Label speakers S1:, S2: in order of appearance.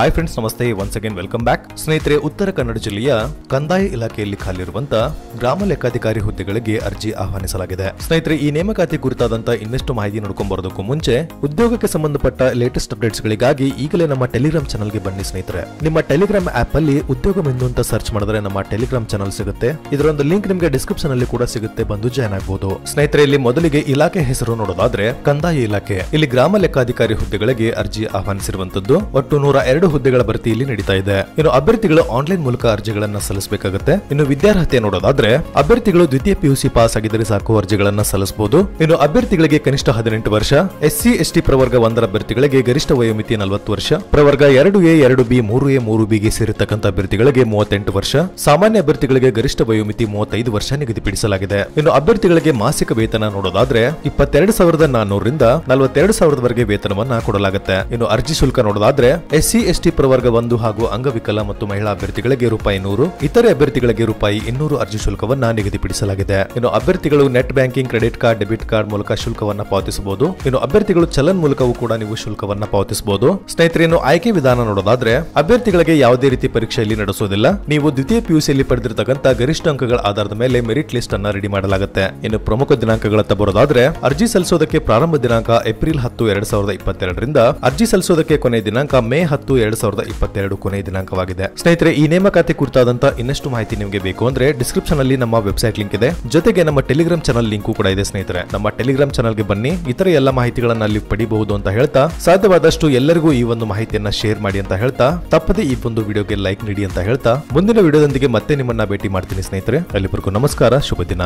S1: Hi friends ನಮಸ್ತೆ. Once again welcome back ಸ್ನೇಹಿತರೆ, ಉತ್ತರ ಕನ್ನಡ ಜಿಲ್ಲೆಯ ಕಂದಾಯ ಇಲಾಖೆಯಲ್ಲಿ ಖಾಲಿರುವಂತಹ ಗ್ರಾಮ ಲೆಕ್ಕಾಧಿಕಾರಿ ಹುದ್ದೆಗಳಿಗೆ ಅರ್ಜಿ ಆಹ್ವಾನಿಸಲಾಗಿದೆ. ಸ್ನೇಹಿತರೆ, ಈ ನೇಮಕಾತಿ ಕುರಿತಾದಂತ ಇನ್ನಷ್ಟು ಮಾಹಿತಿ ನೋಡ್ಕೊಂಡ್ ಬರೋದಕ್ಕೂ ಮುಂಚೆ, ಉದ್ಯೋಗಕ್ಕೆ ಸಂಬಂಧಪಟ್ಟ ಲೇಟೆಸ್ಟ್ ಅಪ್ಡೇಟ್ಸ್ ಗಳಿಗಾಗಿ ಈಗಲೇ ನಮ್ಮ ಟೆಲಿಗ್ರಾಮ್ ಚಾನಲ್ಗೆ ಬನ್ನಿ ಸ್ನೇಹಿತರೆ. ನಿಮ್ಮ ಟೆಲಿಗ್ರಾಮ್ ಆಪ್ ಅಲ್ಲಿ ಉದ್ಯೋಗ ಎಂದು ಅಂತ ಸರ್ಚ್ ಮಾಡಿದ್ರೆ ನಮ್ಮ ಟೆಲಿಗ್ರಾಮ್ ಚಾನಲ್ ಸಿಗುತ್ತೆ. ಇದರೊಂದು ಲಿಂಕ್ ನಿಮಗೆ ಡಿಸ್ಕ್ರಿಪ್ಷನ್ ಅಲ್ಲಿ ಕೂಡ ಸಿಗುತ್ತೆ. ಬಂದು ಜಾಯ್ನ್ ಆಗಬಹುದು ಸ್ನೇಹಿತರೆ, ಇಲ್ಲಿ ಮೊದಲಿಗೆ ಇಲಾಖೆ ಹೆಸರು ನೋಡೋದಾದ್ರೆ ಕಂದಾಯ ಇಲಾಖೆ. ಇಲ್ಲಿ ಗ್ರಾಮ ಲೆಕ್ಕಾಧಿಕಾರಿ ಹುದ್ದೆಗಳಿಗೆ ಅರ್ಜಿ ಆಹ್ವಾನಿಸಿರುವಂತದ್ದು ಒಟ್ಟು ನೂರ ಎರಡು ಹುದ್ದೆಗಳ ಭರ್ತಿ ಇಲ್ಲಿ ನಡೀತಾ ಇದೆ. ಇನ್ನು ಅಭ್ಯರ್ಥಿಗಳು ಆನ್ಲೈನ್ ಮೂಲಕ ಅರ್ಜಿಗಳನ್ನ ಸಲ್ಲಿಸಬೇಕಾಗುತ್ತೆ. ಇನ್ನು ವಿದ್ಯಾರ್ಹತೆ ನೋಡೋದಾದ್ರೆ, ಅಭ್ಯರ್ಥಿಗಳು ದ್ವಿತೀಯ ಪಿಯುಸಿ ಪಾಸ್ ಆಗಿದ್ದರೆ ಸಾಕು ಅರ್ಜಿಗಳನ್ನ ಸಲ್ಲಿಸಬಹುದು ಇನ್ನು ಅಭ್ಯರ್ಥಿಗಳಿಗೆ ಕನಿಷ್ಠ ಹದಿನೆಂಟು ವರ್ಷ, ಎಸ್ಸಿ, ಎಸ್ಟಿ ಪ್ರವರ್ಗ ಒಂದರ ಅಭ್ಯರ್ಥಿಗಳಿಗೆ ಗರಿಷ್ಠ ವಯೋಮಿತಿ ನಲವತ್ತು ವರ್ಷ, ಪ್ರವರ್ಗ ಎರಡು ಎ, ಎರಡು ಬಿ, ಮೂರು ಎ, ಮೂರು ಬಿಗೆ ಸೇರಿರ್ತಕ್ಕಂಥ ಅಭ್ಯರ್ಥಿಗಳಿಗೆ ಮೂವತ್ತೆಂಟು ವರ್ಷ, ಸಾಮಾನ್ಯ ಅಭ್ಯರ್ಥಿಗಳಿಗೆ ಗರಿಷ್ಠ ವಯೋಮಿತಿ ಮೂವತ್ತೈದು ವರ್ಷ ನಿಗದಿಪಡಿಸಲಾಗಿದೆ. ಇನ್ನು ಅಭ್ಯರ್ಥಿಗಳಿಗೆ ಮಾಸಿಕ ವೇತನ ನೋಡೋದಾದ್ರೆ, ಇಪ್ಪತ್ತೆರಡು ಸಾವಿರದ ನಾನ್ನೂರರಿಂದ ನಲವತ್ತೆರಡು ಸಾವಿರದವರೆಗೆ ವೇತನವನ್ನ ಕೊಡಲಾಗುತ್ತೆ. ಇನ್ನು ಅರ್ಜಿ ಶುಲ್ಕ ನೋಡೋದಾದ್ರೆ, ಎಸ್ಸಿ ಎಸ್ಟಿ ಪ್ರವರ್ಗ ಒಂದು ಹಾಗೂ ಅಂಗವಿಕಲ ಮತ್ತು ಮಹಿಳಾ ಅಭ್ಯರ್ಥಿಗಳಿಗೆ ರೂಪಾಯಿ ನೂರು, ಇತರೆ ಅಭ್ಯರ್ಥಿಗಳಿಗೆ ರೂಪಾಯಿ ಇನ್ನೂರು ಅರ್ಜಿ ಶುಲ್ಕವನ್ನ ನಿಗದಿಪಡಿಸಲಾಗಿದೆ. ಇನ್ನು ಅಭ್ಯರ್ಥಿಗಳು net banking, credit card, debit card ಮೂಲಕ ಶುಲ್ಕವನ್ನ ಪಾವತಿಸಬಹುದು. ಇನ್ನು ಅಭ್ಯರ್ಥಿಗಳು ಚಲನ್ ಮೂಲಕವೂ ಕೂಡ ನೀವು ಶುಲ್ಕವನ್ನ ಪಾವತಿಸಬಹುದು. ಸ್ನೇಹಿತರೇನು ಆಯ್ಕೆ ವಿಧಾನ ನೋಡೋದಾದ್ರೆ, ಅಭ್ಯರ್ಥಿಗಳಿಗೆ ಯಾವುದೇ ರೀತಿ ಪರೀಕ್ಷೆಯಲ್ಲಿ ನಡೆಸೋದಿಲ್ಲ. ನೀವು ದ್ವಿತೀಯ ಪಿಯುಸಿಯಲ್ಲಿ ಪಡೆದಿರತಕ್ಕಂತ ಗರಿಷ್ಠ ಅಂಕಗಳ ಆಧಾರದ ಮೇಲೆ ಮೆರಿಟ್ ಲಿಸ್ಟ್ ಅನ್ನ ರೆಡಿ ಮಾಡಲಾಗುತ್ತೆ. ಇನ್ನು ಪ್ರಮುಖ ದಿನಾಂಕಗಳತ್ತ ಬರೋದಾದ್ರೆ, ಅರ್ಜಿ ಸಲ್ಲಿಸೋದಕ್ಕೆ ಪ್ರಾರಂಭ ದಿನಾಂಕ ಏಪ್ರಿಲ್ ಹತ್ತು, ಎರಡ್ ಸಾವಿರದ ಇಪ್ಪತ್ತೆರಡರಿಂದ ಅರ್ಜಿ ಸಲ್ಲಿಸೋದಕ್ಕೆ ಕೊನೆ ದಿನಾಂಕ ಮೇ ಹತ್ತು, ಎರಡ್ ಸಾವಿರದ ಇಪ್ಪತ್ತೆರಡು ಕೊನೆಯ ದಿನಾಂಕವಾಗಿದೆ. ಸ್ನೇಹಿತರೆ, ಈ ನೇಮಕಾತಿ ಕುರಿತಾದಂತ ಇನ್ನಷ್ಟು ಮಾಹಿತಿ ನಿಮಗೆ ಬೇಕು ಅಂದ್ರೆ ಡಿಸ್ಕ್ರಿಪ್ಷನ್ ಅಲ್ಲಿ ನಮ್ಮ ವೆಬ್ಸೈಟ್ ಲಿಂಕ್ ಇದೆ. ಜೊತೆಗೆ ನಮ್ಮ ಟೆಲಿಗ್ರಾಮ್ ಚಾನಲ್ ಲಿಂಕ್ ಕೂಡ ಇದೆ ಸ್ನೇಹಿತರೆ. ನಮ್ಮ ಟೆಲಿಗ್ರಾಮ್ ಚಾನಲ್ಗೆ ಬನ್ನಿ. ಇತರ ಎಲ್ಲ ಮಾಹಿತಿಗಳನ್ನ ಅಲ್ಲಿ ಪಡಿಬಹುದು ಅಂತ ಹೇಳ್ತಾ, ಸಾಧ್ಯವಾದಷ್ಟು ಎಲ್ಲರಿಗೂ ಈ ಒಂದು ಮಾಹಿತಿಯನ್ನ ಶೇರ್ ಮಾಡಿ ಅಂತ ಹೇಳ್ತಾ, ತಪ್ಪದೆ ಈ ಒಂದು ವಿಡಿಯೋಗೆ ಲೈಕ್ ನೀಡಿ ಅಂತ ಹೇಳ್ತಾ, ಮುಂದಿನ ವಿಡಿಯೋದೊಂದಿಗೆ ಮತ್ತೆ ನಿಮ್ಮನ್ನ ಭೇಟಿ ಮಾಡ್ತೀನಿ ಸ್ನೇಹಿತರೆ. ಅಲ್ಲಿವರೆಗೂ ನಮಸ್ಕಾರ, ಶುಭ ದಿನ.